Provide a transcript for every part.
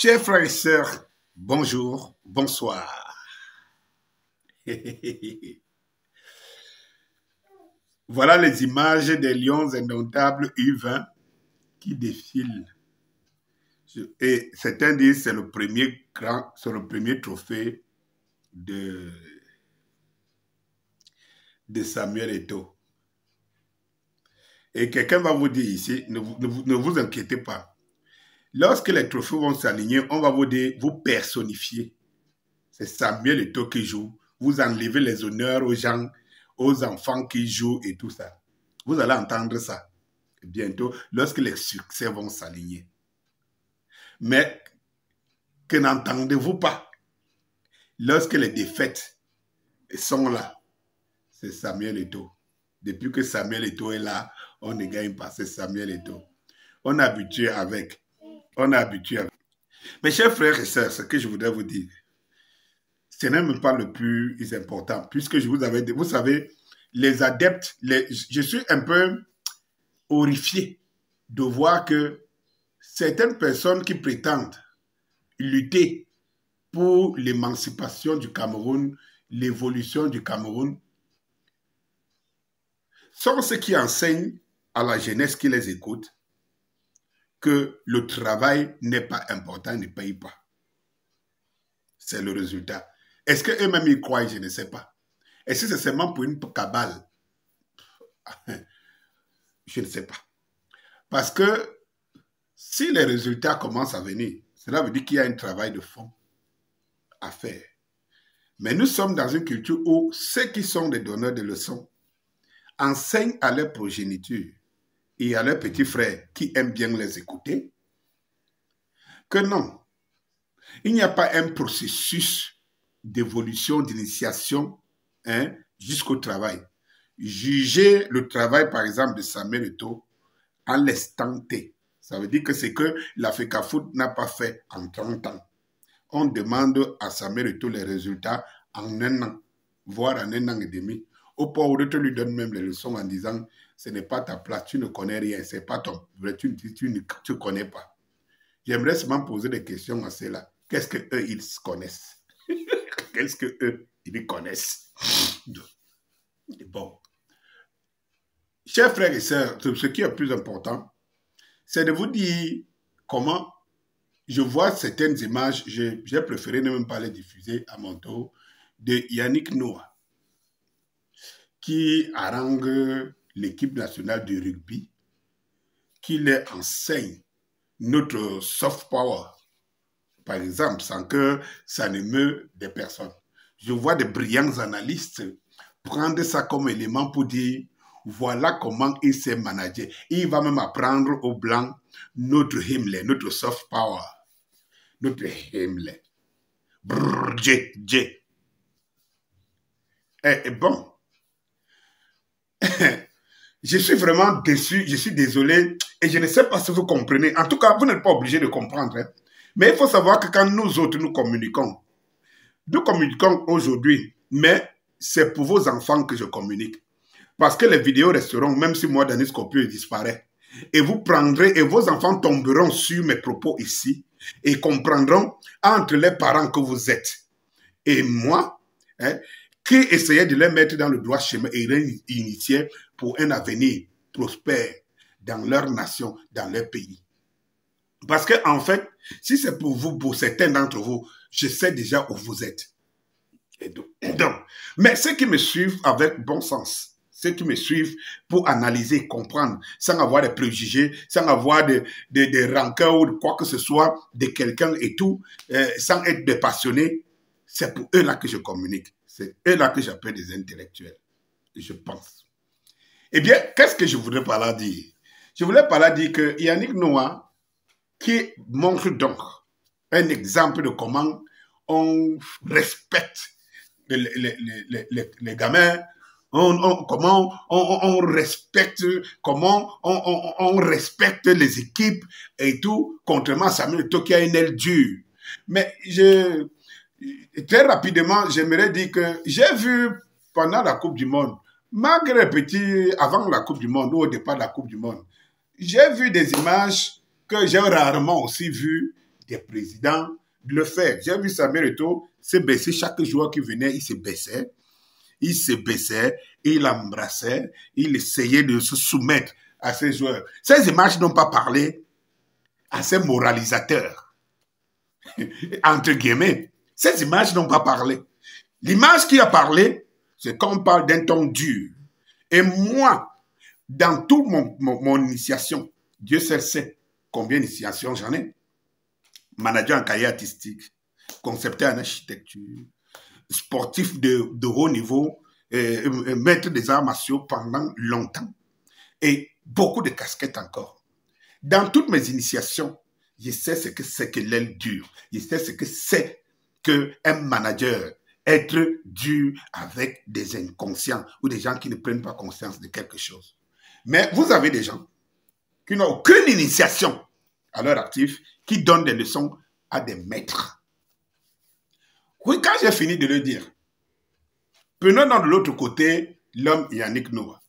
Chers frères et sœurs, bonjour, bonsoir. voilà les images des lions indomptables U20 qui défilent. Et certains disent c'est le premier grand, c'est le premier trophée de, de Samuel Eto'o. Et quelqu'un va vous dire ici, ne vous inquiétez pas. Lorsque les trophées vont s'aligner, on va vous dire, vous personnifier. C'est Samuel Eto'o qui joue. Vous enlevez les honneurs aux gens, aux enfants qui jouent et tout ça. Vous allez entendre ça bientôt lorsque les succès vont s'aligner. Mais que n'entendez-vous pas? Lorsque les défaites sont là C'est Samuel Eto'o. Depuis que Samuel Eto'o est là, on ne gagne pas. C'est Samuel Eto'o. On est habitué avec. On est habitué. Mes chers frères et sœurs, ce que je voudrais vous dire, ce n'est même pas le plus important, puisque je vous avais dit, vous savez, les adeptes, je suis un peu horrifié de voir que certaines personnes qui prétendent lutter pour l'émancipation du Cameroun, l'évolution du Cameroun, sont ceux qui enseignent à la jeunesse qui les écoute que le travail n'est pas important, ne paye pas. C'est le résultat. Est-ce qu'eux-mêmes y croient Je ne sais pas. Est-ce que c'est seulement pour une cabale Je ne sais pas. Parce que si les résultats commencent à venir, cela veut dire qu'il y a un travail de fond à faire. Mais nous sommes dans une culture où ceux qui sont des donneurs de leçons enseignent à leur progéniture et à leurs petits frères qui aiment bien les écouter que non, il n'y a pas un processus d'évolution, d'initiation hein, jusqu'au travail. Juger le travail, par exemple, de Samuel en l'instant T. Ça veut dire que c'est que l'Africa Foot n'a pas fait en 30 ans. On demande à Samuel les résultats en un an, voire en un an et demi. Au point où tu lui donnes même les leçons en disant ce n'est pas ta place, tu ne connais rien, c'est pas ton, tu, tu ne connais pas. J'aimerais seulement poser des questions à ceux-là. Qu'est-ce que eux ils connaissent? Qu'est-ce que eux ils connaissent? Bon. Chers frères et sœurs, ce qui est le plus important, c'est de vous dire comment je vois certaines images, j'ai préféré ne même pas les diffuser à mon tour, de Yannick Noah, qui harangue l'équipe nationale de rugby, qui leur enseigne notre soft power, par exemple, sans que ça ne meut des personnes. Je vois des brillants analystes prendre ça comme élément pour dire voilà comment il s'est managé. Il va même apprendre aux Blancs notre Himmler, notre soft power, notre Himmler. Brrr, J, J. Et, et bon, je suis vraiment déçu, je suis désolé et je ne sais pas si vous comprenez. En tout cas, vous n'êtes pas obligé de comprendre. Hein. Mais il faut savoir que quand nous autres nous communiquons, nous communiquons aujourd'hui, mais c'est pour vos enfants que je communique. Parce que les vidéos resteront, même si moi, Denis Scopio disparaît. Et vous prendrez, et vos enfants tomberont sur mes propos ici, et comprendront entre les parents que vous êtes et moi, hein, qui essayait de les mettre dans le droit chemin et les initier pour un avenir prospère dans leur nation, dans leur pays. Parce que, en fait, si c'est pour vous, pour certains d'entre vous, je sais déjà où vous êtes. Et donc, mais ceux qui me suivent avec bon sens, ceux qui me suivent pour analyser, comprendre, sans avoir des préjugés, sans avoir des de, de rancœurs ou de quoi que ce soit de quelqu'un et tout, euh, sans être des passionnés, c'est pour eux là que je communique. C'est eux là que j'appelle des intellectuels. Je pense. Eh bien, qu'est-ce que je voudrais par là dire? Je voulais par là dire que Yannick Noah, qui montre donc un exemple de comment on respecte les, les, les, les gamins, on, comment on, on, respecte, comment on, respecte les équipes et tout, contrairement à Samuel Eto'o qui a une aile dure. Mais je, très rapidement, j'aimerais dire que j'ai vu pendant la Coupe du Monde, malgré petit, avant la Coupe du Monde ou au départ de la Coupe du Monde, j'ai vu des images que j'ai rarement aussi vues des présidents de le faire. J'ai vu Samuel Eto'o se baisser chaque joueur qui venait, il se baissait. Il se baissait, il embrassait, il essayait de se soumettre à ces joueurs. Ces images n'ont pas parlé à ces moralisateurs. Entre guillemets, ces images n'ont pas parlé. L'image qui a parlé, c'est quand on parle d'un ton dur. Et moi, dans toute mon, mon, initiation, Dieu seul sait combien d'initiations j'en ai. Manager en cahier artistique, concepteur en architecture, sportif de, de haut niveau, maître des arts martiaux pendant longtemps. Et beaucoup de casquettes encore. Dans toutes mes initiations, je sais ce que c'est que l'aile dure. Je sais ce que c'est qu'un manager être dur avec des inconscients ou des gens qui ne prennent pas conscience de quelque chose. Mais vous avez des gens qui n'ont aucune initiation à leur actif, qui donnent des leçons à des maîtres. Oui, quand j'ai fini de le dire, prenons dans de l'autre côté l'homme Yannick Noah.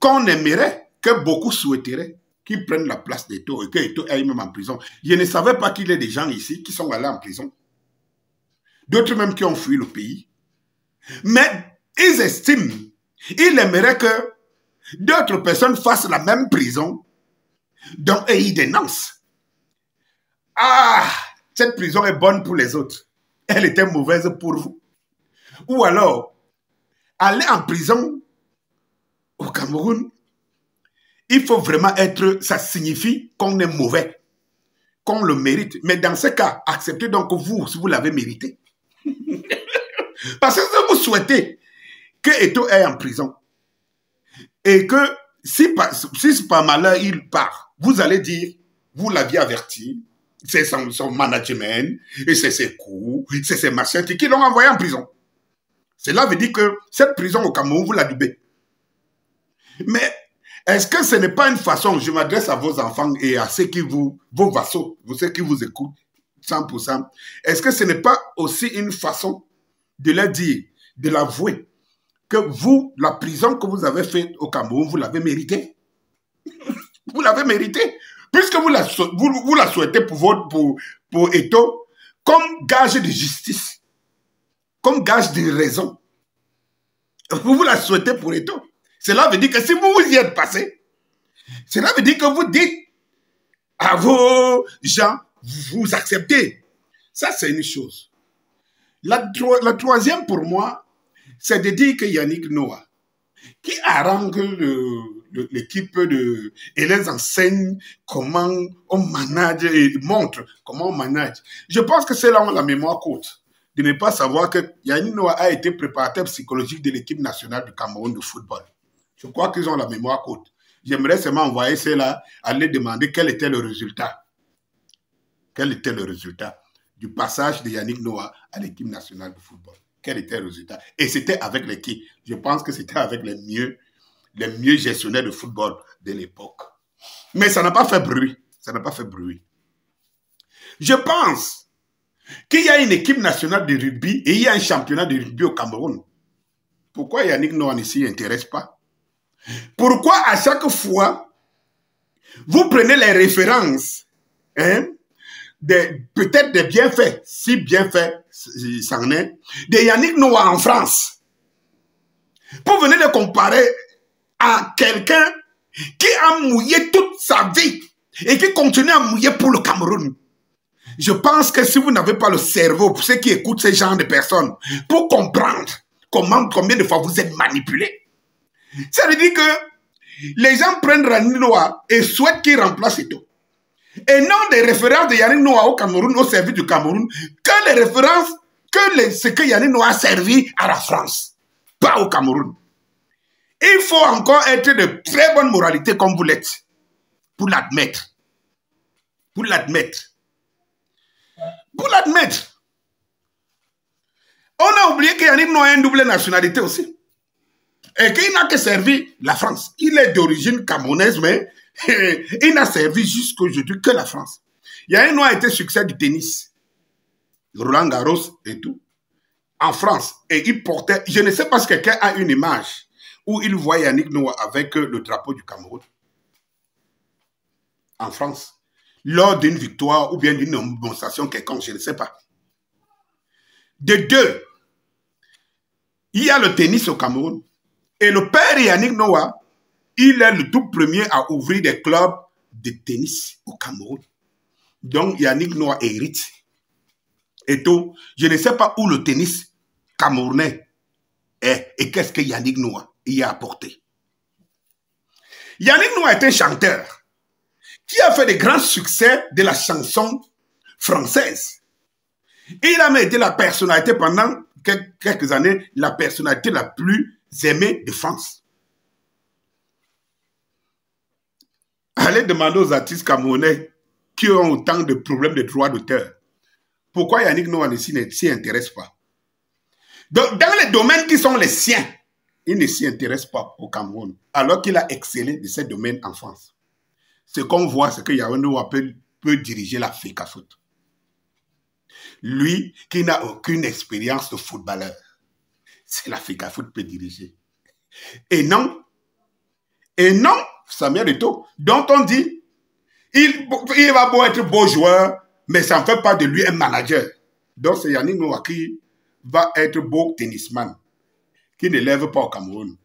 Qu'on aimerait, que beaucoup souhaiteraient qu'il prenne la place d'Eto et qu'Eto aille même en prison. Je ne savais pas qu'il y ait des gens ici qui sont allés en prison. D'autres même qui ont fui le pays. Mais ils estiment, ils aimeraient que d'autres personnes fassent la même prison. Donc, et ils dénoncent. Ah, cette prison est bonne pour les autres. Elle était mauvaise pour vous. Ou alors, aller en prison au Cameroun, il faut vraiment être, ça signifie qu'on est mauvais, qu'on le mérite. Mais dans ce cas, acceptez donc vous, si vous l'avez mérité. Parce que si vous souhaitez que Eto est en prison et que si, par malheur il part, vous allez dire, vous l'aviez averti, c'est son, management, et c'est ses coups, c'est ses machins qui l'ont envoyé en prison. Cela veut dire que cette prison au Cameroun, vous la dubez. Mais est-ce que ce n'est pas une façon, je m'adresse à vos enfants et à ceux qui vous, vos vassaux, ceux qui vous écoutent, 100%, est-ce que ce n'est pas aussi une façon de leur dire, de l'avouer, que vous, la prison que vous avez faite au Cameroun, vous l'avez méritée? Vous l'avez méritée Puisque vous la, vous, la souhaitez pour, votre, pour, pour Eto, comme gage de justice, comme gage de raison. Vous vous la souhaitez pour Eto. Cela veut dire que si vous vous y êtes passé, cela veut dire que vous dites à vos gens, vous acceptez. Ça, c'est une chose. La, troisième, pour moi, c'est de dire que Yannick Noah, qui arrange l'équipe de, et les enseigne comment on manage et montre comment on manage. Je pense que c'est là où la mémoire courte de ne pas savoir que Yannick Noah a été préparateur psychologique de l'équipe nationale du Cameroun de football. Je crois qu'ils ont la mémoire courte. J'aimerais seulement envoyer cela, aller demander quel était le résultat quel était le résultat du passage de Yannick Noah à l'équipe nationale de football? Quel était le résultat? Et c'était avec les qui? Je pense que c'était avec les mieux, les mieux gestionnaires de football de l'époque. Mais ça n'a pas fait bruit. Ça n'a pas fait bruit. Je pense qu'il y a une équipe nationale de rugby et il y a un championnat de rugby au Cameroun. Pourquoi Yannick Noah ne s'y intéresse pas? Pourquoi à chaque fois, vous prenez les références hein, peut-être des bienfaits, si bienfaits c'en est, de Yannick Noah en France. Pour venir le comparer à quelqu'un qui a mouillé toute sa vie et qui continue à mouiller pour le Cameroun. Je pense que si vous n'avez pas le cerveau, pour ceux qui écoutent ce genre de personnes, pour comprendre combien de fois vous êtes manipulé, ça veut dire que les gens prennent Yannick Noah et souhaitent qu'il remplace tout et non des références de Yannick Noah au Cameroun, au service du Cameroun, que les références, que ce que Yannick Noah a servi à la France, pas au Cameroun. Il faut encore être de très bonne moralité comme vous l'êtes, pour l'admettre. Pour l'admettre. Pour l'admettre. On a oublié que Yannick Noah a une double nationalité aussi. Et qu'il n'a que servi la France. Il est d'origine camerounaise, mais il n'a servi jusqu'aujourd'hui que la France. Il y a un nom a été succès du tennis. Roland Garros et tout. En France. Et il portait, je ne sais pas si quelqu'un a une image où il voit Yannick Noah avec le drapeau du Cameroun. En France. lors d'une victoire ou bien d'une démonstration quelconque, je ne sais pas. De deux, il y a le tennis au Cameroun. Et le père Yannick Noah, il est le tout premier à ouvrir des clubs de tennis au Cameroun. Donc Yannick Noah hérite. Et tout, je ne sais pas où le tennis camerounais est et qu'est-ce que Yannick Noah y a apporté. Yannick Noah est un chanteur qui a fait des grands succès de la chanson française. Il a même été la personnalité pendant quelques années, la personnalité la plus aimée de France. Allez demander aux artistes camerounais qui ont autant de problèmes de droits d'auteur. Pourquoi Yannick Noah ne s'y intéresse pas? Dans les domaines qui sont les siens, il ne s'y intéresse pas au Cameroun, alors qu'il a excellé de ces domaines en France. Ce qu'on voit, c'est que Yannick Noah peut, peut diriger la foot. Lui qui n'a aucune expérience de footballeur, c'est l'Africa Foot peut diriger. Et non, et non, Samuel Eto'o, dont on dit, il, va beau être beau joueur, mais ça ne fait pas de lui un manager. Donc c'est Yannick Noah qui va être beau tennisman, qui ne lève pas au Cameroun.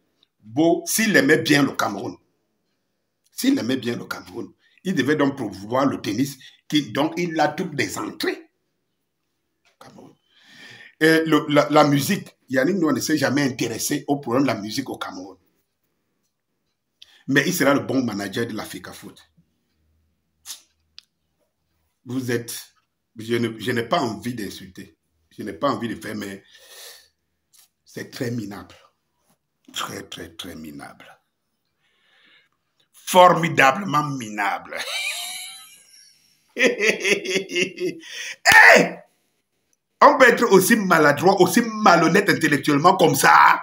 S'il aimait bien le Cameroun, s'il aimait bien le Cameroun, il devait donc pouvoir le tennis, qui, donc il a toutes des entrées. Et la, musique, Yannick Noah ne s'est jamais intéressé au problème de la musique au Cameroun. Mais il sera le bon manager de l'Africa Foot. Vous êtes... Je n'ai pas envie d'insulter. Je n'ai pas envie de faire, mais c'est très minable. Très, très, très minable. Formidablement minable. hey on peut être aussi maladroit, aussi malhonnête intellectuellement comme ça.